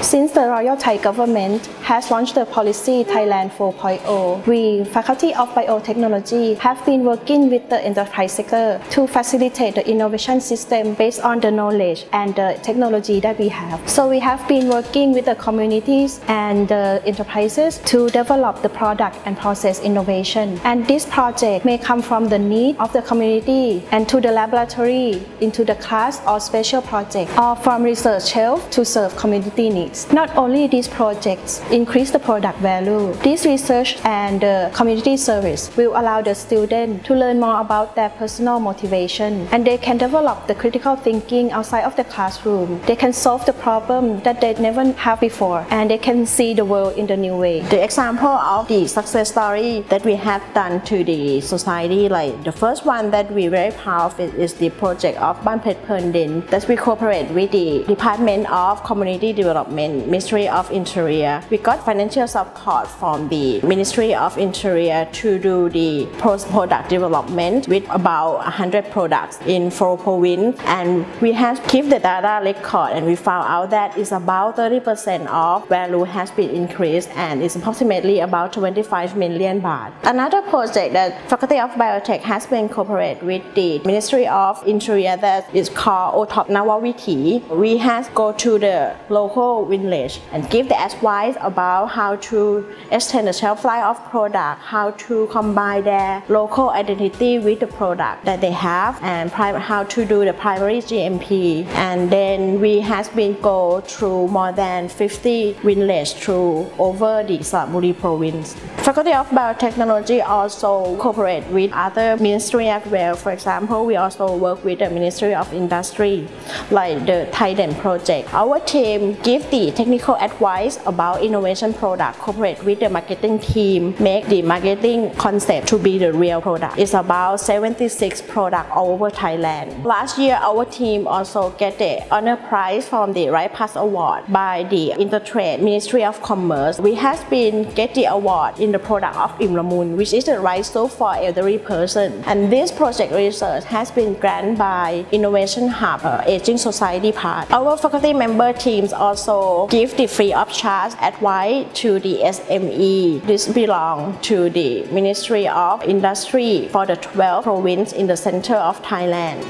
Since the Royal Thai government has launched the policy Thailand 4.0, we, Faculty of Biotechnology, have been working with the enterprise sector to facilitate the innovation system based on the knowledge and the technology that we have. So we have been working with the communities and the enterprises to develop the product and process innovation. And this project may come from the need of the community and to the laboratory, into the class or special project, or from research shelf to serve community needs. Not only these projects increase the product value, this research and uh, community service will allow the student to learn more about their personal motivation and they can develop the critical thinking outside of the classroom. They can solve the problem that they never have before and they can see the world in the new way. The example of the success story that we have done to the society, like the first one that we very proud of is the project of Ban Phet Din that we cooperate with the Department of Community Development Ministry of Interior. We got financial support from the Ministry of Interior to do the post-product development with about 100 products in four provinces and we have keep the data record and we found out that it's about 30% of value has been increased and it's approximately about 25 million baht. Another project that Faculty of Biotech has been cooperated with the Ministry of Interior that is called OTOP Nawawiti. We have go to the local village and give the advice about how to extend the shelf life of product, how to combine their local identity with the product that they have and how to do the primary GMP. And then we has been go through more than 50 villages through over the Saraburi province. Faculty of Biotechnology also cooperate with other ministry as well. For example, we also work with the Ministry of Industry, like the Thailand project. Our team give the technical advice about innovation product, cooperate with the marketing team, make the marketing concept to be the real product. It's about 76 products all over Thailand. Last year, our team also get the honor prize from the Right Pass Award by the Intertrade Ministry of Commerce. We have been get the award in the product of Imlamun, which is the right soap for elderly person. And this project research has been granted by Innovation Hub, uh, Aging Society part. Our faculty member teams also give the free of charge advice to the SME. This belongs to the Ministry of Industry for the 12 provinces in the center of Thailand.